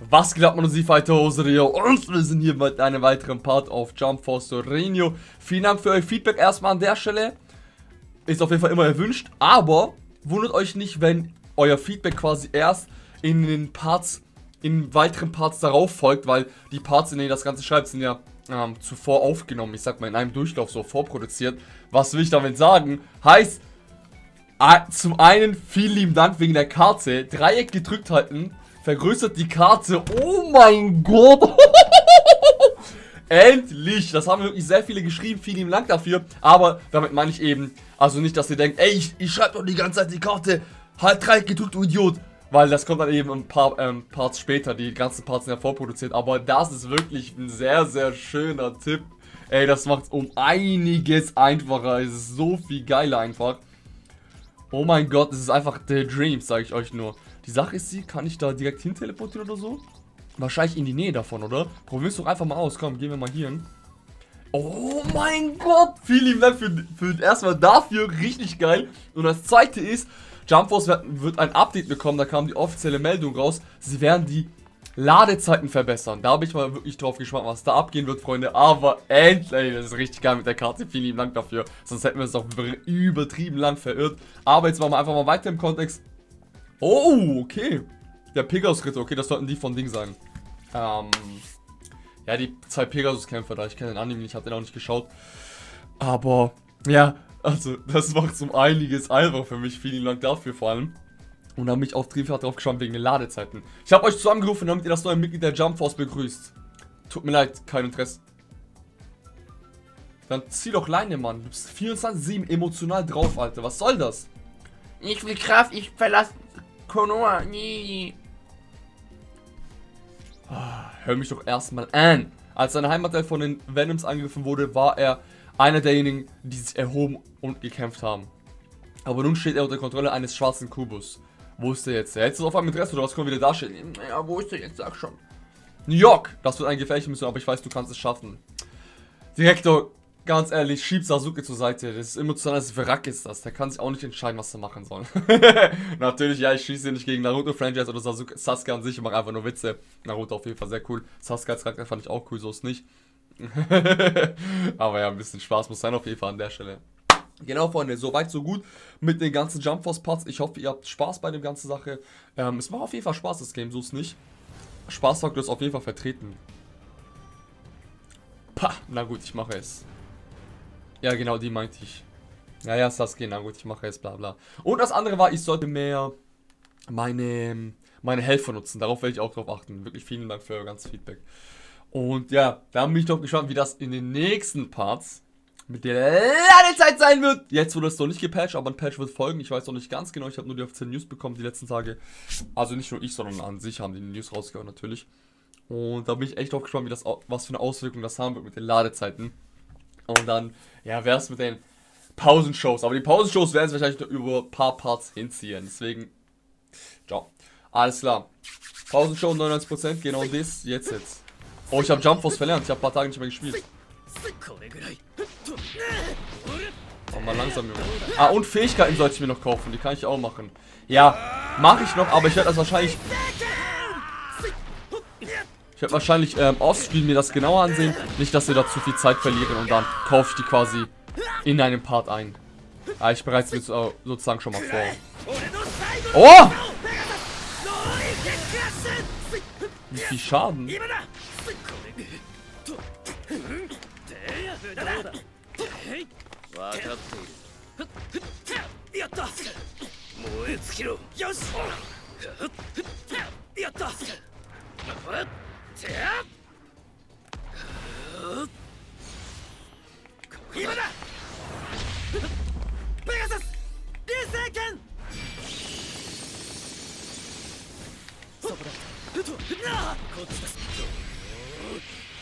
Was glaubt man Sie weiter Rio und wir sind hier mit einem weiteren Part auf Jump Force Renio. Vielen Dank für euer Feedback erstmal an der Stelle. Ist auf jeden Fall immer erwünscht, aber wundert euch nicht, wenn euer Feedback quasi erst in den Parts, in weiteren Parts darauf folgt, weil die Parts, in denen das Ganze schreibt, sind ja ähm, zuvor aufgenommen, ich sag mal in einem Durchlauf so vorproduziert. Was will ich damit sagen? Heißt, zum einen vielen lieben Dank wegen der Karte. Dreieck gedrückt halten vergrößert die Karte. Oh mein Gott. Endlich! Das haben wirklich sehr viele geschrieben. Vielen lieben Dank dafür. Aber damit meine ich eben, also nicht, dass ihr denkt, ey, ich, ich schreibe doch die ganze Zeit die Karte. Halt Dreieck gedrückt, du Idiot. Weil das kommt dann eben ein paar ähm, Parts später. Die ganzen Parts sind ja vorproduziert. Aber das ist wirklich ein sehr, sehr schöner Tipp. Ey, das macht es um einiges einfacher. Es ist so viel geiler einfach. Oh mein Gott, es ist einfach der Dream, sage ich euch nur. Die Sache ist sie, kann ich da direkt hin teleportieren oder so? Wahrscheinlich in die Nähe davon, oder? Probieren es doch einfach mal aus. Komm, gehen wir mal hier hin. Oh mein Gott! Vielen Dank für, für erstmal dafür. Richtig geil. Und das zweite ist, Jump Force wird, ein Update bekommen. Da kam die offizielle Meldung raus. Sie werden die Ladezeiten verbessern. Da habe ich mal wirklich drauf gespannt, was da abgehen wird, Freunde. Aber endlich, das ist richtig geil mit der Karte. Vielen lieben Dank dafür. Sonst hätten wir es auch übertrieben lang verirrt. Aber jetzt machen wir einfach mal weiter im Kontext. Oh, okay. Der Pegasus-Ritter, okay, das sollten die von Ding sein. Ähm, ja, die zwei Pegasus-Kämpfer da. Ich kenne den Anime, ich habe den auch nicht geschaut. Aber, ja, also, das macht so einiges einfach für mich. Vielen Dank dafür vor allem. Und dann bin ich auf Triebfahrt drauf geschaut wegen den Ladezeiten. Ich habe euch zusammengerufen, damit ihr das neue Mitglied der Jump Force begrüßt. Tut mir leid, kein Interesse. Dann zieh doch Leine, Mann. Du bist 24-7 emotional drauf, Alter. Was soll das? Ich will Kraft, ich verlasse Konoha. Ah, hör mich doch erstmal an. Als sein Heimatteil von den Venoms angegriffen wurde, war er einer derjenigen, die sich erhoben und gekämpft haben. Aber nun steht er unter Kontrolle eines schwarzen Kubus. Wo ist der jetzt? Hättest du auf einmal Interesse oder was können wir wieder darstellen? Ja, wo ist der jetzt? Sag schon. New York! Das wird ein gefährliche Mission, aber ich weiß, du kannst es schaffen. Direktor ganz ehrlich, schieb Sasuke zur Seite. Das ist emotionales Wrack ist das. Der kann sich auch nicht entscheiden, was er machen soll. Natürlich, ja, ich schieße nicht gegen Naruto-Franchise oder Sasuke, Sasuke an sich. Ich mache einfach nur Witze. Naruto auf jeden Fall sehr cool. Sasuke als Charakter fand ich auch cool, so ist nicht. Aber ja, ein bisschen Spaß muss sein auf jeden Fall an der Stelle. Genau, Freunde, soweit, so gut mit den ganzen Jump Force Parts. Ich hoffe, ihr habt Spaß bei der ganzen Sache. Ähm, es war auf jeden Fall Spaß, das Game, so ist nicht. Spaßfaktor ist auf jeden Fall vertreten. Pah, na gut, ich mache es. Ja, genau, die meinte ich. Ja, ja, Sasuke, na gut, ich mache jetzt bla bla. Und das andere war, ich sollte mehr meine, meine Helfer nutzen. Darauf werde ich auch drauf achten. Wirklich vielen Dank für euer ganzes Feedback. Und ja, da bin ich doch gespannt, wie das in den nächsten Parts mit der Ladezeit sein wird. Jetzt wurde es noch nicht gepatcht, aber ein Patch wird folgen. Ich weiß noch nicht ganz genau. Ich habe nur die offiziellen News bekommen die letzten Tage. Also nicht nur ich, sondern an sich haben die News rausgehauen natürlich. Und da bin ich echt drauf gespannt, wie das, was für eine Auswirkung das haben wird mit den Ladezeiten. Und dann, ja, wäre es mit den Pausenshows. Aber die Pausenshows werden es wahrscheinlich nur über ein paar Parts hinziehen. Deswegen, ciao. Alles klar. Pausenshow 99%, genau das, jetzt jetzt. Oh, ich habe Jump Force verlernt. Ich habe ein paar Tage nicht mehr gespielt. Oh, mal langsam, Junge. Ah, und Fähigkeiten sollte ich mir noch kaufen. Die kann ich auch machen. Ja, mache ich noch, aber ich werde das wahrscheinlich ich werde wahrscheinlich ähm, offscreen mir das genauer ansehen. Nicht, dass wir da zu viel Zeit verlieren und dann kaufe ich die quasi in einem Part ein. Ah, ich bereite es mir sozusagen schon mal vor. Oh! Wie viel Schaden?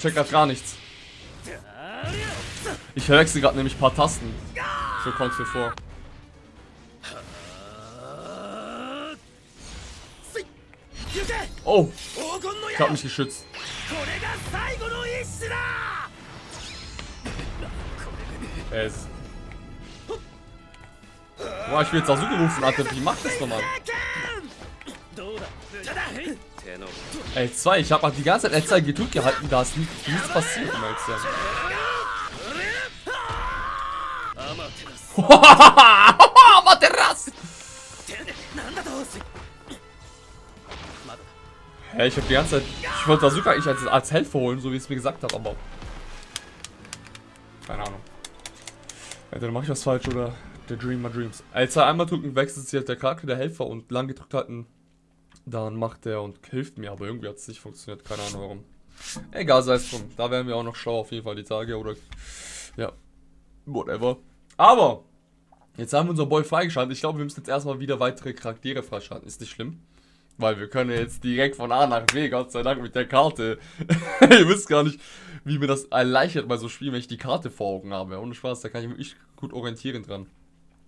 Check grad gar nichts. Ich verwechsel gerade nämlich ein paar Tasten. So kommt es mir vor. Oh! Ich hab mich geschützt. Es. Boah, ich will jetzt auch so gerufen, Alter. Wie macht das nochmal? L2, ich habe die ganze Zeit L2 gedrückt gehalten, da ist nichts, nichts passiert im L2. Materass! Hä, ich hab die ganze Zeit. Ich wollte Bazooka eigentlich als, als Helfer holen, so wie es mir gesagt hat, aber. Keine Ahnung. Entweder mache ich was falsch oder der Dream my Dreams. Als er einmal drücken, wechselt sich halt der Charakter der Helfer und lang gedrückt halten, dann macht er und hilft mir, aber irgendwie hat es nicht funktioniert, keine Ahnung warum. Egal, sei es drum. Da werden wir auch noch schlau auf jeden Fall die Tage oder. Ja. Whatever. Aber! Jetzt haben wir unseren Boy freigeschaltet. Ich glaube, wir müssen jetzt erstmal wieder weitere Charaktere freischalten. Ist nicht schlimm. Weil wir können jetzt direkt von A nach B, Gott sei Dank, mit der Karte. Ihr wisst gar nicht, wie mir das erleichtert bei so Spielen, wenn ich die Karte vor Augen habe. Ohne Spaß, da kann ich mich gut orientieren dran.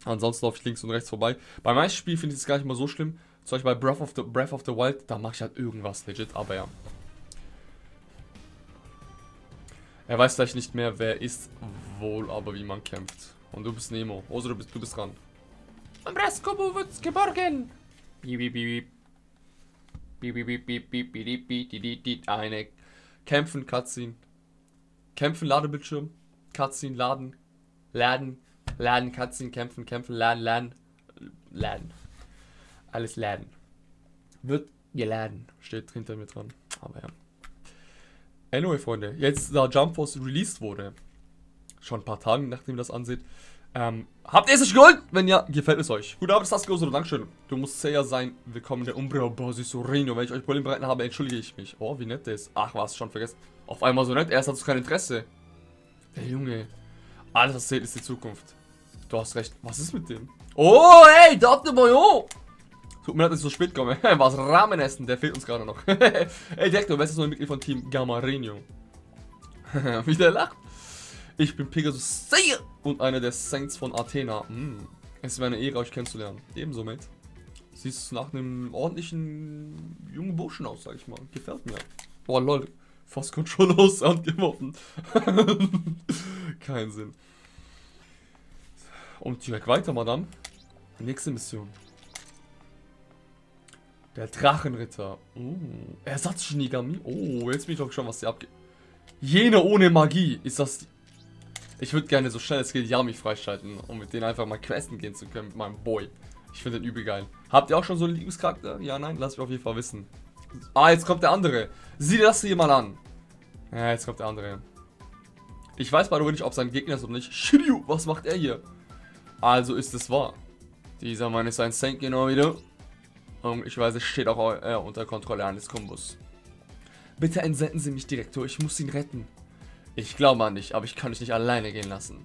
Ansonsten laufe ich links und rechts vorbei. Bei meinem Spiel finde ich es gar nicht mal so schlimm. Zum Beispiel bei Breath of the, Breath of the Wild, da mache ich halt irgendwas legit, aber ja. Er weiß gleich nicht mehr, wer ist wohl, aber wie man kämpft. Und du bist Nemo. Also du bist, du bist dran. Ambraskobu wird's geborgen. Piep, piep, Beep, beep, beep, beep, beep, beep, beep, beep, eine Kämpfen, Cutscene. Kämpfen, Ladebildschirm. Cutscene, Laden. Laden. Laden, Cutscene, Kämpfen, Kämpfen, Laden, Laden. Laden. Alles Laden. Wird geladen. Steht hinter mir dran. Aber ja. Anyway, Freunde. Jetzt, da Jump Force released wurde, schon ein paar Tage, nachdem das ansieht, ähm, habt ihr es euch geholt? Wenn ja, gefällt es euch. Gut Abend, Sasuke, oder Dankeschön. Du musst sehr sein. Willkommen in der Umbra Bosisorino. Wenn ich euch Probleme bereiten habe, entschuldige ich mich. Oh, wie nett der ist. Ach, was, schon vergessen. Auf einmal so nett. Erst hat es kein Interesse. Der Junge. Alles, was zählt, ist die Zukunft. Du hast recht. Was ist mit dem? Oh, ey, Date mal, oh. Tut mir leid, dass ich so spät komme. Was Ramen essen, der fehlt uns gerade noch. ey, Direktor, wer ist das neue Mitglied von Team Gammarenio? Wie der lacht. Ich bin Pegasus Sayer und einer der Saints von Athena. Mm. Es wäre eine Ehre, euch kennenzulernen. Ebenso, Mate. Siehst nach einem ordentlichen jungen Burschen aus, sag ich mal. Gefällt mir. Boah, lol. Fast Controller aus Hand geworfen. Kein Sinn. Und direkt weiter, Madame. Nächste Mission. Der Drachenritter. Uh, Ersatz Shinigami. Oh, jetzt bin ich doch schon, was die abgeht. Jene ohne Magie. Ist das ich würde gerne so schnell es geht Yami freischalten, um mit denen einfach mal questen gehen zu können mit meinem Boy. Ich finde den übel geil. Habt ihr auch schon so einen Lieblingscharakter? Ja, nein? Lasst mich auf jeden Fall wissen. Ah, jetzt kommt der andere. Sieh dir das hier mal an. Ja, jetzt kommt der andere. Ich weiß bei nicht, ob sein Gegner ist oder nicht. Shiryu, was macht er hier? Also ist es wahr. Dieser Mann ist ein Saint genau wie du. Und ich weiß, es steht auch äh, unter Kontrolle eines Kombos. Bitte entsenden Sie mich, Direktor. Ich muss ihn retten. Ich glaube an dich, aber ich kann dich nicht alleine gehen lassen.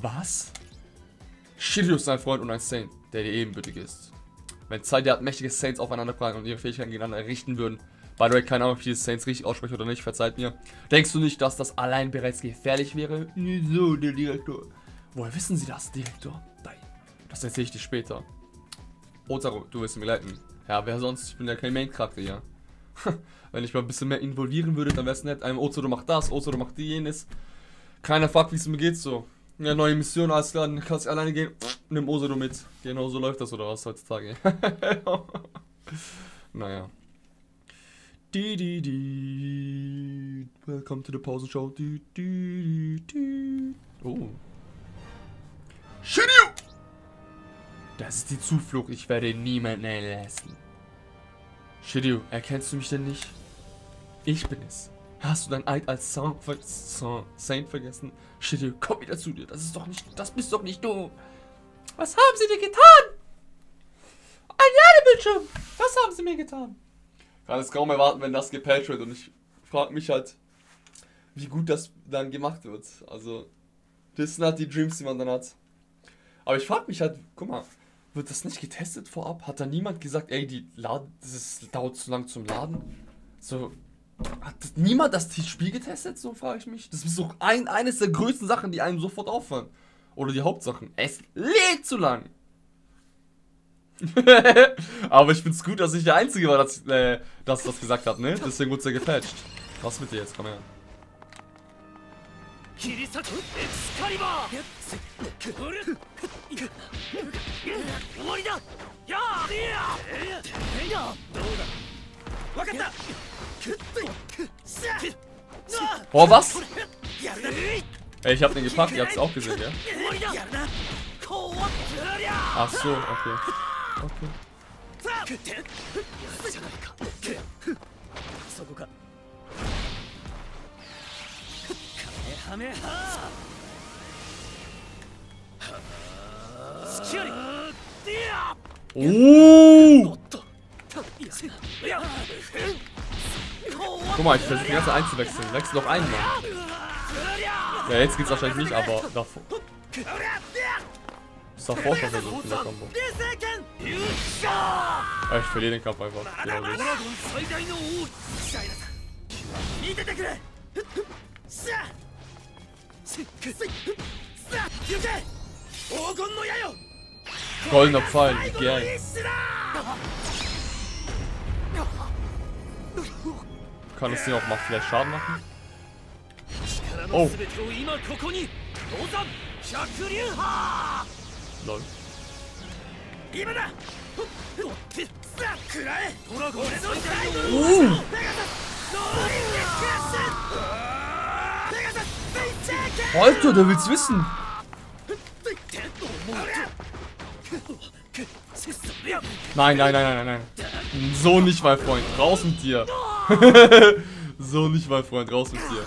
Was? Shiryu ist ein Freund und ein Saint, der dir ebenbürtig ist. Wenn zwei derart mächtige Saints aufeinander prallen und ihre Fähigkeiten gegeneinander richten würden, by the way, keine Ahnung, ob ich diese Saints richtig ausspreche oder nicht, verzeiht mir. Denkst du nicht, dass das allein bereits gefährlich wäre? Wieso, der Direktor? Woher wissen Sie das, Direktor? Nein, das erzähle ich dir später. Otaru, du wirst mir leiten. Ja, wer sonst? Ich bin ja kein Main-Charakter, ja. Wenn ich mal ein bisschen mehr involvieren würde, dann wäre es nett. Einem Ozoro macht das, Ozoro macht jenes. Keiner fragt, wie es mir geht so. Ja, neue Mission, alles klar, dann kannst du alleine gehen. Nimm Ozoro mit. Genau so läuft das oder was heutzutage. naja. Die, die, die. Welcome to the Pausenshow. Die, die, die. Oh. Shiryu! Das ist die Zuflucht. Ich werde niemanden erlassen. Shiryu, erkennst du mich denn nicht? Ich bin es. Hast du dein Eid als Saint vergessen? Shiryu, komm wieder zu dir. Das ist doch nicht, das bist doch nicht du. Was haben sie dir getan? Ein Ladebildschirm. Was haben sie mir getan? Kann es kaum erwarten, wenn das gepatcht wird. Und ich frage mich halt, wie gut das dann gemacht wird. Also, das sind halt die Dreams, die man dann hat. Aber ich frage mich halt, guck mal, wird das nicht getestet vorab? Hat da niemand gesagt, ey, die Laden, das ist, dauert zu lang zum Laden? So, hat niemand das Spiel getestet? So frage ich mich. Das ist so ein, eines der größten Sachen, die einem sofort auffallen. Oder die Hauptsachen. Es lädt zu lang. Aber ich find's gut, dass ich der Einzige war, dass, äh, das gesagt hat, ne? Deswegen wurde ja gepatcht. Was mit dir jetzt? Komm her. 切り裂くエクスカリバー終わりだやあどうだ Oh, was? Ey, ich hab den gepackt, ihr habt's auch gesehen, ja? Ach so, okay. Okay. Oh! Guck mal, ich versuche die ganze einzuwechseln. Wechsel noch einmal. Ja, jetzt geht's wahrscheinlich nicht, aber davor. Ist davor schon versucht in der Kombo. Ja, ich verliere den Kampf einfach. Ja, Goldener Pfeil, 最後 wie の geil. 一種だ Kann das Ding auch mal vielleicht Schaden machen? 力おうの全てを今ここにロザン百竜派 Lol. 今 Alter, der will's wissen. Nein, nein, nein, nein, nein, nein. So nicht, mein Freund. Raus mit dir. so nicht, mein Freund. Raus mit dir.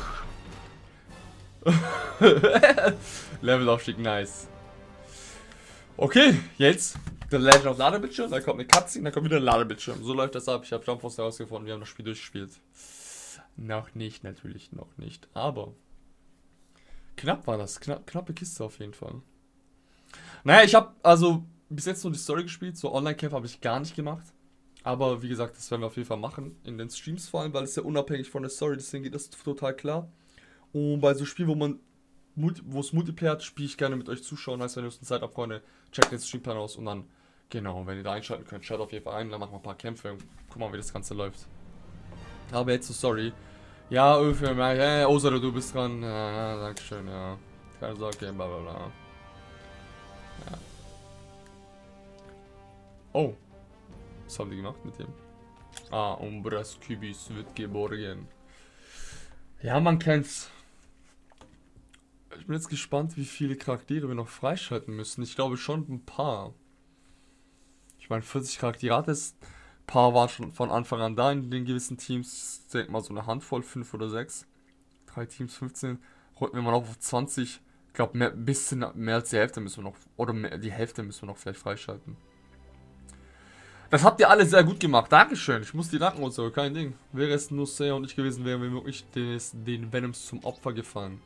Levelaufstieg, nice. Okay, jetzt der Legend of Ladebildschirm. Dann kommt eine Cutscene, dann kommt wieder ein Ladebildschirm. So läuft das ab. Ich habe Jump Force herausgefunden. Wir haben das Spiel durchgespielt. Noch nicht, natürlich noch nicht. Aber knapp war das. Knapp, knappe Kiste auf jeden Fall. Naja, ich habe also bis jetzt nur die Story gespielt. So Online-Camp habe ich gar nicht gemacht. Aber wie gesagt, das werden wir auf jeden Fall machen. In den Streams vor allem, weil es ja unabhängig von der Story, deswegen geht das total klar. Und bei so Spielen, wo man wo es Multiplayer hat, spiele ich gerne mit euch zuschauen. Heißt, wenn ihr Lust und Zeit habt, Freunde, checkt den Streamplan aus und dann, genau, wenn ihr da einschalten könnt, schaut auf jeden Fall ein, dann machen wir ein paar Kämpfe und guck mal, wie das Ganze läuft. Aber jetzt so sorry. Ja, Öfe, hey, Osaro, du bist dran. Ja, ja, Dankeschön, ja. Keine Sorge, bla bla bla. Ja. Oh. Was haben die gemacht mit dem? Ah, Umbras Kübis wird geborgen. Ja, man kennt's. Ich bin jetzt gespannt, wie viele Charaktere wir noch freischalten müssen. Ich glaube schon ein paar. Ich meine, 40 Charaktere hat es. Paar waren schon von Anfang an da in den gewissen Teams. Ich denke mal so eine Handvoll, 5 oder 6. Drei Teams, 15. Rollten wir mal auf 20. Ich glaube, ein bisschen mehr als die Hälfte müssen wir noch. Oder mehr, die Hälfte müssen wir noch vielleicht freischalten. Das habt ihr alle sehr gut gemacht. Dankeschön. Ich muss die danken und so. Kein Ding. Wäre es nur Sayer und ich gewesen, wären wir wirklich den, den Venoms zum Opfer gefallen.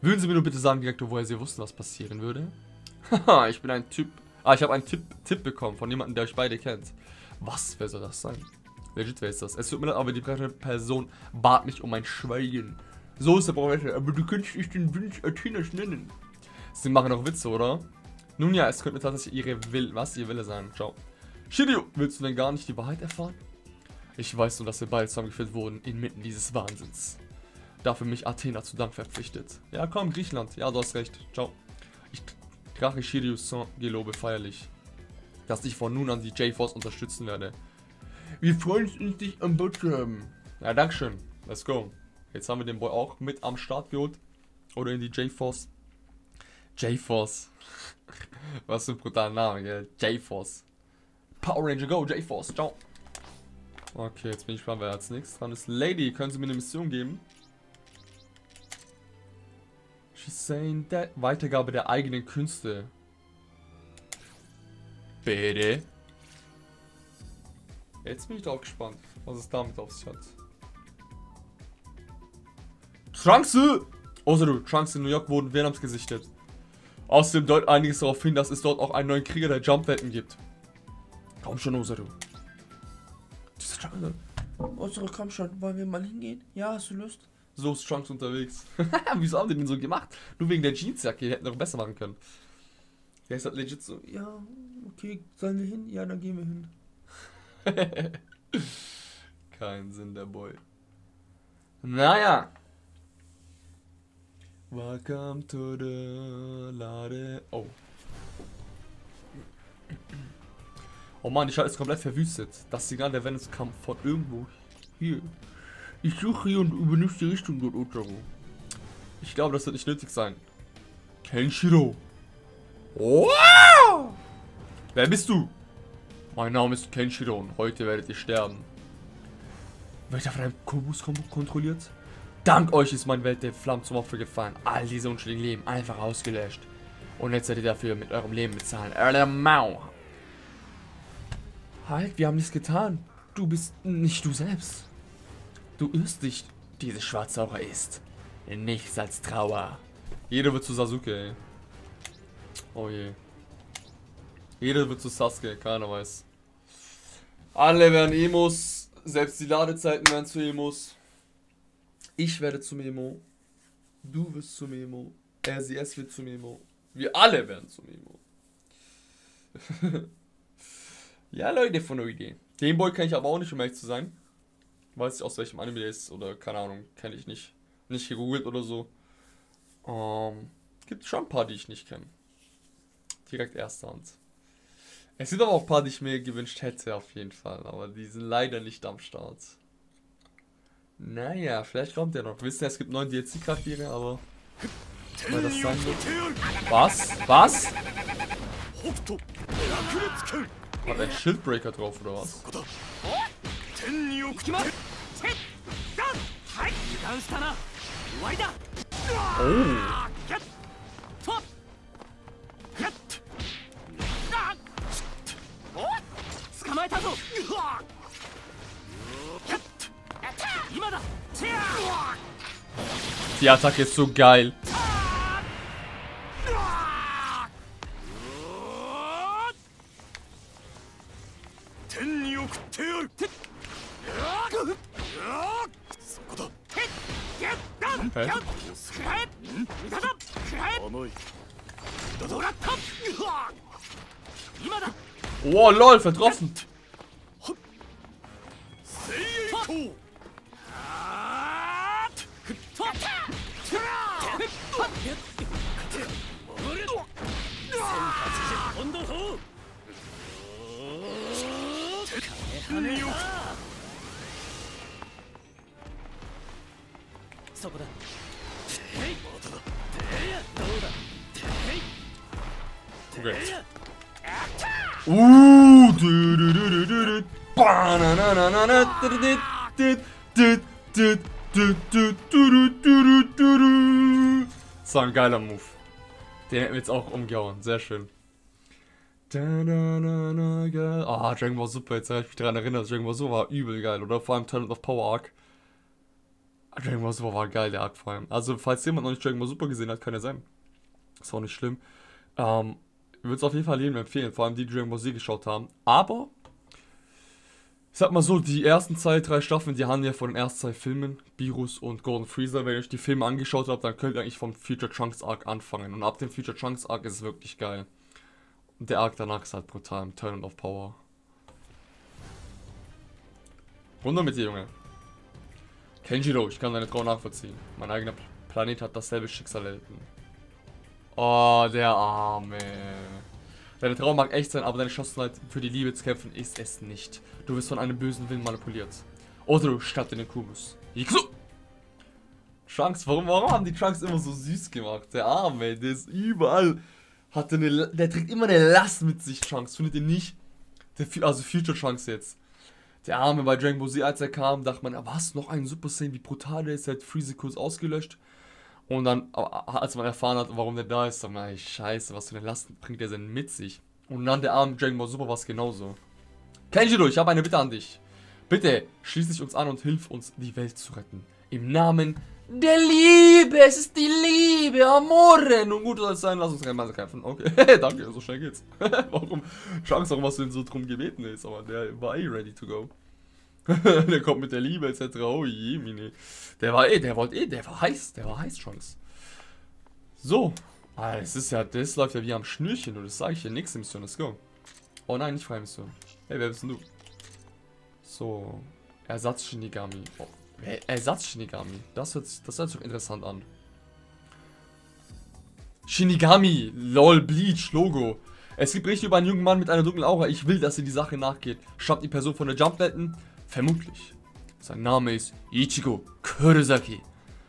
Würden Sie mir nur bitte sagen, Direktor, woher Sie wussten, was passieren würde? Haha, ich bin ein Typ. Ah, ich habe einen Tipp, Tipp bekommen von jemandem, der euch beide kennt. Was? Wer soll das sein? Legit, wer ist das? Es tut mir leid, aber die Person bat mich um ein Schweigen. So ist der Professor, aber du könntest dich den Wunsch Athinas nennen. Sie machen auch Witze, oder? Nun ja, es könnte tatsächlich ihre Will, was ihr Wille sein. Ciao. Shiryu, willst du denn gar nicht die Wahrheit erfahren? Ich weiß nur, dass wir beide zusammengeführt wurden inmitten dieses Wahnsinns. Dafür mich Athena zu Dank verpflichtet. Ja, komm, Griechenland. Ja, du hast recht. Ciao. Ich Drache Shiryu Son gelobe feierlich, dass ich von nun an die J-Force unterstützen werde. Wir freuen uns, dich am Boot zu haben. Ja, dankeschön. Let's go. Jetzt haben wir den Boy auch mit am Start geholt. Oder in die J-Force. J-Force. Was für ein brutaler Name, gell? J-Force. Power Ranger Go, J-Force. Ciao. Okay, jetzt bin ich gespannt, wer als nächstes dran ist. Lady, können Sie mir eine Mission geben? She's saying that. Weitergabe der eigenen Künste. Bitte. Jetzt bin ich auch gespannt, was es damit auf sich hat. Trunksy! Osaru, Trunks in New York wurden Venoms gesichtet. Außerdem deutet einiges darauf hin, dass es dort auch einen neuen Krieger der Jump-Welten gibt. Komm schon, Osaru. Dieser Trunks. Osaru, komm schon, wollen wir mal hingehen? Ja, hast du Lust? So ist Trunks unterwegs. Wieso haben die den so gemacht? Nur wegen der Jeansjacke, die hätten doch besser machen können. Der ist halt legit so, ja, okay, sollen wir hin? Ja, dann gehen wir hin. Kein Sinn, der Boy. Naja. Welcome to the Lade. Oh. Oh Mann, die Stadt ist komplett verwüstet. Das Signal der Venice kam von irgendwo Hier. Ich suche hier und übernimmst die Richtung dort, Otaro. Ich glaube, das wird nicht nötig sein. Kenshiro. Wow! Wer bist du? Mein Name ist Kenshiro und heute werdet ihr sterben. Wird von einem Kubus kontrolliert? Dank euch ist meine Welt der Flammen zum Opfer gefallen. All diese unschuldigen Leben einfach ausgelöscht. Und jetzt werdet ihr dafür mit eurem Leben bezahlen. Mau. Halt, wir haben nichts getan. Du bist nicht du selbst. Du irrst dich. Diese Schwarzsauger ist nichts als Trauer. Jeder wird zu Sasuke, ey. Oh je. Jeder wird zu Sasuke, keiner weiß. Alle werden Emos. Selbst die Ladezeiten werden zu Emos. Ich werde zum Emo. Du wirst zum Emo. RCS wird zum Emo. Wir alle werden zum Emo. ja, Leute, von der Idee. Gameboy kenne ich aber auch nicht, um ehrlich zu sein. Weiß ich aus welchem Anime der ist oder keine Ahnung, kenne ich nicht. Nicht gegoogelt oder so. Ähm, gibt schon ein paar, die ich nicht kenne direkt erster Hand. Es sind aber auch ein paar, die ich mir gewünscht hätte, auf jeden Fall. Aber die sind leider nicht am Start. Naja, vielleicht kommt der noch. Wir wissen ja, es gibt neun DLC-Charaktere, aber... Weil das sein wird. Was? Was? Hat ein Schildbreaker drauf, oder was? Oh. Die Attacke ist so geil. Oh lol, vertroffen. Uh. Das war ein geiler Move. Den hätten wir jetzt auch umgehauen. Sehr schön. Ah, Dragon Ball Super. Jetzt habe ich mich daran erinnert. Dragon Ball Super war übel geil, oder? Vor allem Talent of Power Arc. Dragon Ball Super war geil, der Arc vor allem. Also, falls jemand noch nicht Dragon Ball Super gesehen hat, kann er sein. Ist auch nicht schlimm. Ähm, ich würde es auf jeden Fall jedem empfehlen, vor allem die, die Dragon Ball Z geschaut haben. Aber, ich sag mal so, die ersten zwei, drei Staffeln, die haben ja von den ersten zwei Filmen, Beerus und Golden Freezer, wenn ihr euch die Filme angeschaut habt, dann könnt ihr eigentlich vom Future Trunks Arc anfangen. Und ab dem Future Trunks Arc ist es wirklich geil. Und der Arc danach ist halt brutal, Turn of Power. Runter mit dir, Junge. Kenjiro, ich kann deine Trauer nachvollziehen. Mein eigener Planet hat dasselbe Schicksal erlitten. Oh, der Arme. Deine Trauer mag echt sein, aber deine Entschlossenheit für die Liebe zu kämpfen ist es nicht. Du wirst von einem bösen Willen manipuliert. Oder du statt in den Kubus. Iksu! Trunks, warum, warum haben die Trunks immer so süß gemacht? Der Arme, der ist überall. Hat eine, der trägt immer eine Last mit sich, Trunks. Findet ihr nicht? Der, also Future Trunks jetzt. Der Arme bei Dragon Ball Z, als er kam, dachte man, "Ah, was, noch ein Super Saiyan, wie brutal der ist, der hat Freezy kurz ausgelöscht. Und dann, als man erfahren hat, warum der da ist, dann war ich, scheiße, was für eine Last bringt der denn mit sich? Und dann der arme Dragon Ball Super war es genauso. Kenjiro, ich habe eine Bitte an dich. Bitte, schließ dich uns an und hilf uns, die Welt zu retten. Im Namen der Liebe, es ist die Liebe, Amore. Nun gut soll es sein, lass uns gemeinsam kämpfen. Okay, danke, so schnell geht's. warum? Chance, warum hast du denn so drum gebeten ist, aber der war eh ready to go. der kommt mit der Liebe etc. Oh je, Mine. Der war eh, der wollte eh, der war heiß, der war heiß, Chance. So. Ah, es ist ja, das läuft ja wie am Schnürchen, und das sage ich dir. Nächste Mission, let's go. Oh nein, nicht freie Mission. Hey, wer bist denn du? So. Ersatz Shinigami. Oh, Ersatz Shinigami. Das hört, das hört sich interessant an. Shinigami. LOL, Bleach, Logo. Es gibt Berichte über einen jungen Mann mit einer dunklen Aura. Ich will, dass ihr die Sache nachgeht. Stammt die Person von der Jump-Welten? Vermutlich. Sein Name ist Ichigo Kurosaki.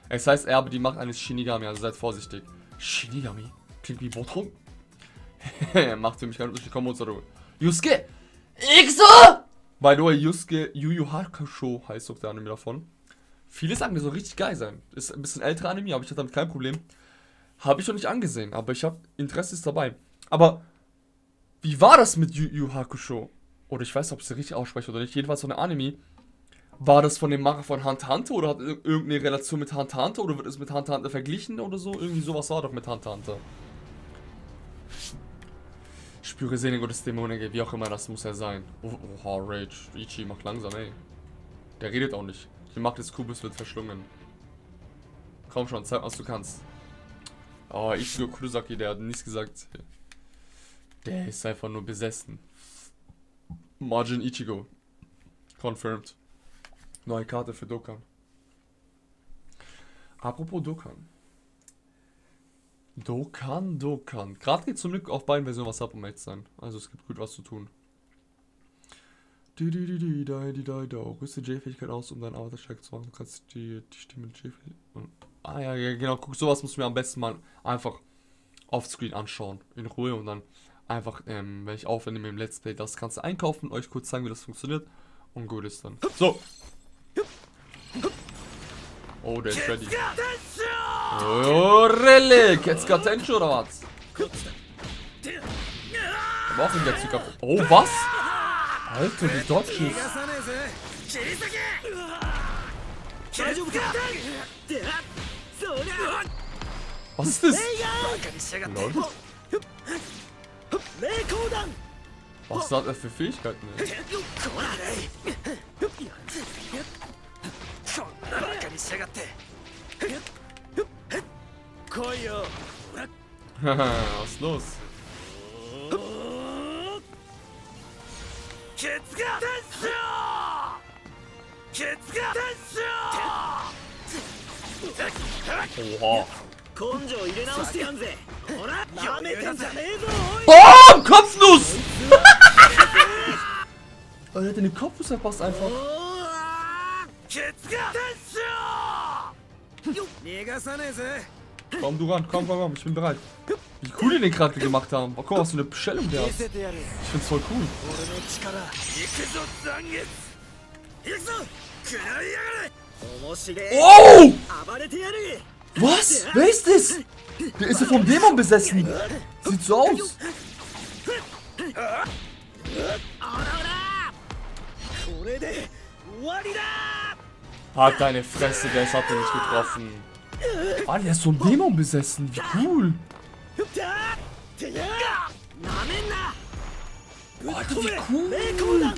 Es heißt Erbe die Macht eines Shinigami, also seid vorsichtig. Shinigami? Klingt wie Botrung. Macht für mich keinen Unterschied. Komm uns Ruhe. Yusuke! Ixo! By the way, Yusuke Yu Yu Hakusho heißt doch der Anime davon. Viele sagen, der soll richtig geil sein. Ist ein bisschen älterer Anime, aber ich hatte damit kein Problem. Habe ich noch nicht angesehen, aber ich habe Interesse ist dabei. Aber wie war das mit Yu Yu Hakusho? Oder ich weiß nicht, ob ich es richtig ausspreche oder nicht. Jedenfalls so eine Anime. War das von dem Macher von Hunter Hunter oder hat ir- irgendeine Relation mit Hunter Hunter oder wird es mit Hunter Hunter verglichen oder so? Irgendwie sowas war doch mit Hunter Hunter. Spüre Seele Gottes Dämonen, wie auch immer, das muss er sein. Oh, oha, Rage. Ichi macht langsam, ey. Der redet auch nicht. Die Macht des Kubus wird verschlungen. Komm schon, zeig, was du kannst. Oh, Ichigo Kurosaki, der hat nichts gesagt. Der ist einfach nur besessen. Margin Ichigo. Confirmed. Neue Karte für Dokkan. Apropos Dokkan. Dokkan, Dokkan. Gerade geht zum Glück auf beiden Versionen was ab, um echt zu sein. Also es gibt gut was zu tun. Rüste J-Fähigkeit aus, um deinen Avatar stark zu machen. Du kannst die, die Stimme J-Fähigkeit. Ah ja, ja, genau. Guck, sowas musst du mir am besten mal einfach offscreen anschauen. In Ruhe und dann Einfach ähm, wenn ich aufwände mit dem Let's Play das Ganze einkaufen, euch kurz zeigen, wie das funktioniert und gut ist dann. So. Oh, der ist ready. Oh, Relic! Jetzt got Tension oder was? Aber auch in der Zucker. Oh, was? Alter, die Dodges. Was ist das? Lol. Was hat er für Fähigkeiten? Ey? Was ist los? Oha. Boom! Kopfnuss! oh, er hat den Kopfnuss verpasst einfach. Komm, du ran, komm, komm, komm, ich bin bereit. Wie cool die den gerade gemacht haben. Oh, guck mal, was für eine Bestellung der hat. Ich find's voll cool. Oh! Was? Wer ist das? Der ist ja vom Dämon besessen. Sieht so aus. Halt deine Fresse, der hat ihn nicht getroffen. Ah, der ist vom Dämon besessen. Wie cool. Alter, wie cool.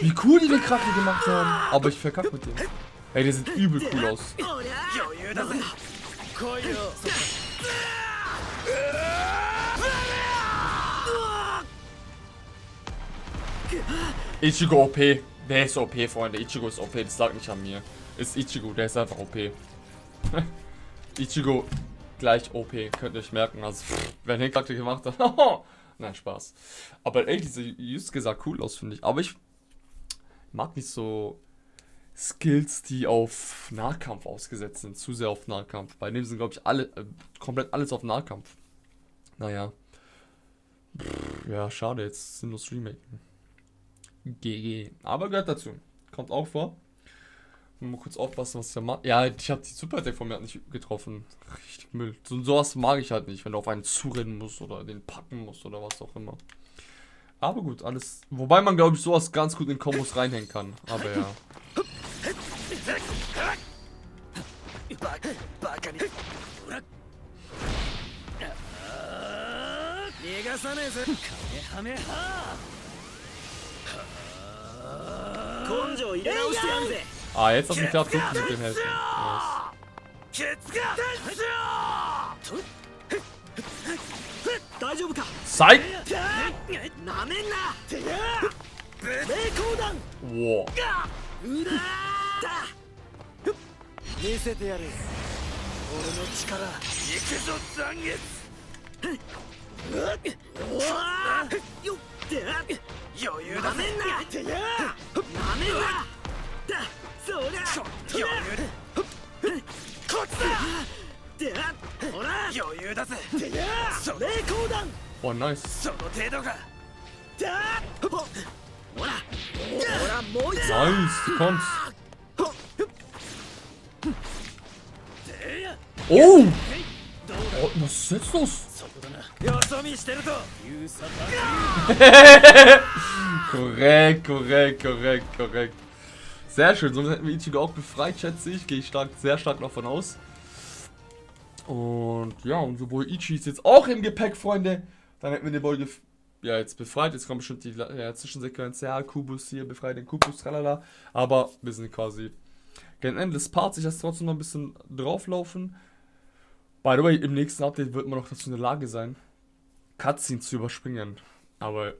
Wie cool die den Krache gemacht haben. Aber ich verkacke mit dem. Ey, der sieht übel cool aus. Ichigo OP. Der ist OP, Freunde. Ichigo ist OP. Das lag nicht an mir. Ist Ichigo. Der ist einfach OP. Ichigo gleich OP. Könnt ihr euch merken. Also, pff, wer den Charakter gemacht hat. Nein, Spaß. Aber ey, diese Yusuke sah cool aus, finde ich. Aber ich mag nicht so Skills, die auf Nahkampf ausgesetzt sind. Zu sehr auf Nahkampf. Bei dem sind, glaube ich, alle äh, komplett alles auf Nahkampf. Naja. Pff, ja, schade, jetzt sinnlos Remaken. GG. Aber gehört dazu. Kommt auch vor. Mal kurz aufpassen, was ich da mache. Ja, ich habe die Super Attack von mir nicht getroffen. Richtig Müll. So, sowas mag ich halt nicht, wenn du auf einen zurennen musst oder den packen musst oder was auch immer. Aber gut, alles. Wobei man, glaube ich, sowas ganz gut in Kombos reinhängen kann. Aber ja. ババカにほら逃がさねえぜカメハメハ根性入れ直してやるぜ Ah, jetzt aus dem Platz suchen mit dem Helfen. Yes. Sei! Wow. 見せてやる。俺の力行くぞ残月。うわよっで余裕だめんな。てやなめんなだそりゃ余裕で。こっちだ。でほら余裕だぜ。てやそれ講談 Boah, nice. その程度が。だほほら。ほらもう一度。Nice, du kommst. てや Oh! どうだ oh! Was ist jetzt los? そこだなよそ見してるというさ Korrekt, korrekt, korrekt, korrekt. Sehr schön, somit hätten wir Ichigo auch befreit, schätze ich. Gehe ich stark, sehr stark davon aus. Und ja, und sowohl Ichi ist jetzt auch im Gepäck, Freunde. Dann hätten wir den Boy gef- ja, jetzt befreit. Jetzt kommt bestimmt die ja, Zwischensequenz. Ja, Kubus hier, befreit den Kubus, tralala. Aber wir sind quasi gegen Ende des Parts. Ich lasse trotzdem noch ein bisschen drauflaufen. By the way, im nächsten Update wird man noch dazu in der Lage sein, Cutscenes zu überspringen. Aber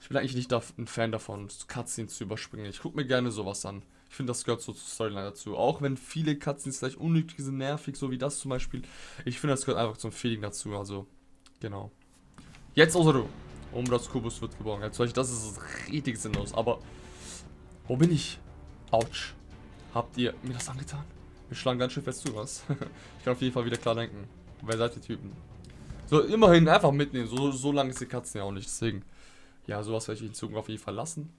ich bin eigentlich nicht ein Fan davon, Cutscenes zu überspringen. Ich gucke mir gerne sowas an. Ich finde, das gehört so zur Storyline dazu. Auch wenn viele Cutscenes vielleicht unnötig sind, nervig, so wie das zum Beispiel. Ich finde, das gehört einfach zum Feeling dazu. Also, genau. Jetzt Osaru. Umbras Kubus wird geboren. Jetzt euch, das ist richtig sinnlos. Aber, wo bin ich? Autsch. Habt ihr mir das angetan? Wir schlagen ganz schön fest zu, was? ich kann auf jeden Fall wieder klar denken. Wer seid ihr Typen? So, immerhin einfach mitnehmen. So, so lange ist die Katze ja auch nicht. Deswegen, ja, sowas werde ich in Zukunft auf jeden Fall lassen.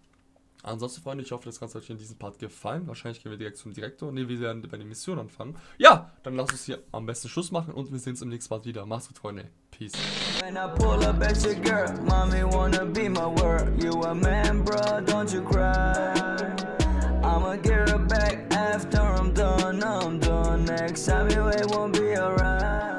Ansonsten, Freunde, ich hoffe, das Ganze hat euch in diesem Part gefallen. Wahrscheinlich gehen wir direkt zum Direktor. Ne, wir werden bei der Mission anfangen. Ja, dann lasst uns hier am besten Schluss machen und wir sehen uns im nächsten Part wieder. Macht's gut, Freunde. Peace. When I pull up at your girl, mommy wanna be my word. You a man, bruh, don't you cry. I'ma get her back after I'm done. I'm done. Next time you it won't be alright.